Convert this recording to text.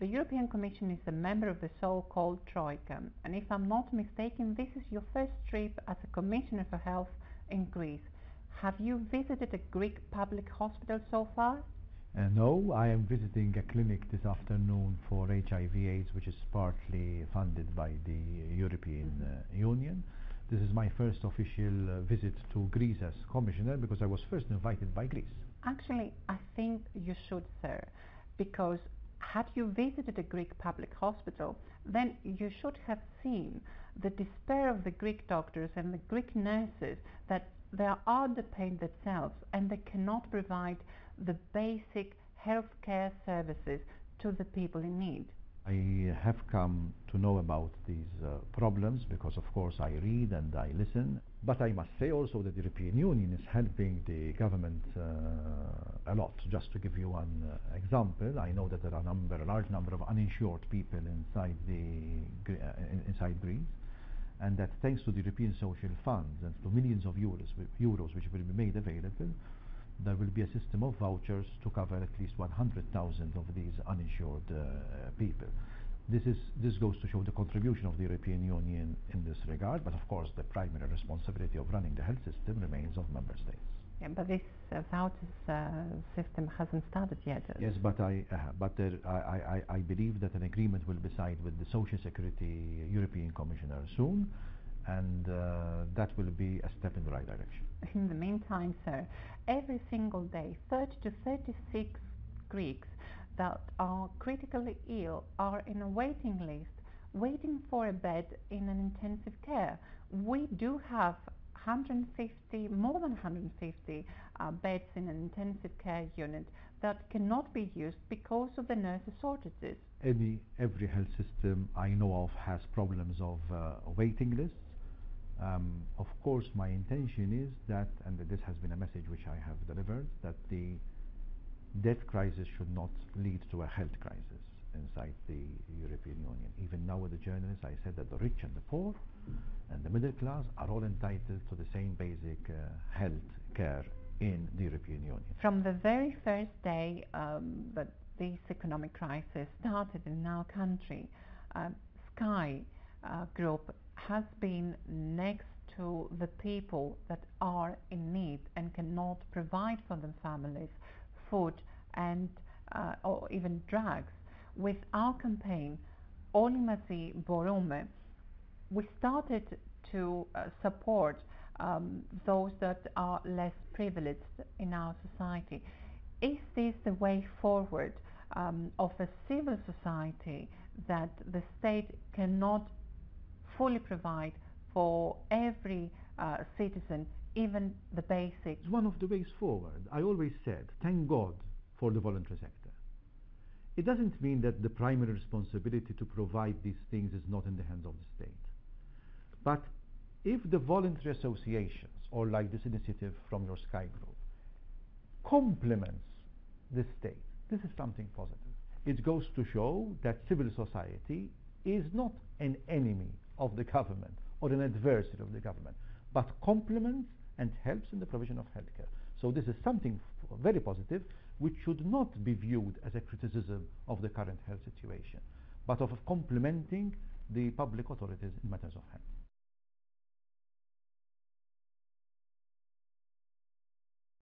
The European Commission is a member of the so-called Troika, and if I'm not mistaken, this is your first trip as a Commissioner for Health in Greece. Have you visited a Greek public hospital so far? Uh, no, I am visiting a clinic this afternoon for HIV AIDS, which is partly funded by the European uh, Union. This is my first official uh, visit to Greece as Commissioner because I was first invited by Greece. Actually, I think you should, sir, because had you visited a Greek public hospital, then you should have seen the despair of the Greek doctors and the Greek nurses that they are underpaid themselves and they cannot provide the basic healthcare services to the people in need. I have come to know about these uh, problems because, of course, I read and I listen. But I must say also that the European Union is helping the government uh, a lot. Just to give you one uh, example, I know that there are a, number, a large number of uninsured people inside, the, uh, inside Greece and that thanks to the European social funds and to millions of euros, euros which will be made available, there will be a system of vouchers to cover at least 100,000 of these uninsured uh, people. This, is, this goes to show the contribution of the European Union in this regard, but of course the primary responsibility of running the health system remains of member states. Yeah, but this uh, vouchers uh, system hasn't started yet. Yes, but I, uh, but there, I, I, I believe that an agreement will be signed with the Social Security European Commissioner soon, and uh, that will be a step in the right direction. In the meantime, sir, every single day, 30 to 36 Greeks that are critically ill are in a waiting list, waiting for a bed in an intensive care. We do have 150, more than 150 uh, beds in an intensive care unit that cannot be used because of the nurses shortages. Any, every health system I know of has problems of uh, waiting lists. Um, of course, my intention is that, and this has been a message which I have delivered, that the debt crisis should not lead to a health crisis inside the European Union. Even now with the journalists, I said that the rich and the poor and the middle class are all entitled to the same basic uh, health care in the European Union. From the very first day um, that this economic crisis started in our country, uh, SKAI uh, Group has been next to the people that are in need and cannot provide for their families food and uh, or even drugs. With our campaign, Όλοι μαζί μπορούμε, we started to uh, support um, those that are less privileged in our society. Is this the way forward um, of a civil society that the state cannot fully provide for every uh, citizen, even the basic? It's one of the ways forward. I always said, thank God for the voluntary sector. It doesn't mean that the primary responsibility to provide these things is not in the hands of the state. But if the voluntary associations, or like this initiative from your SKAI Group, complements the state, this is something positive. It goes to show that civil society is not an enemy of the government or an adversary of the government, but complements and helps in the provision of healthcare. So this is something very positive, which should not be viewed as a criticism of the current health situation, but of complementing the public authorities in matters of health.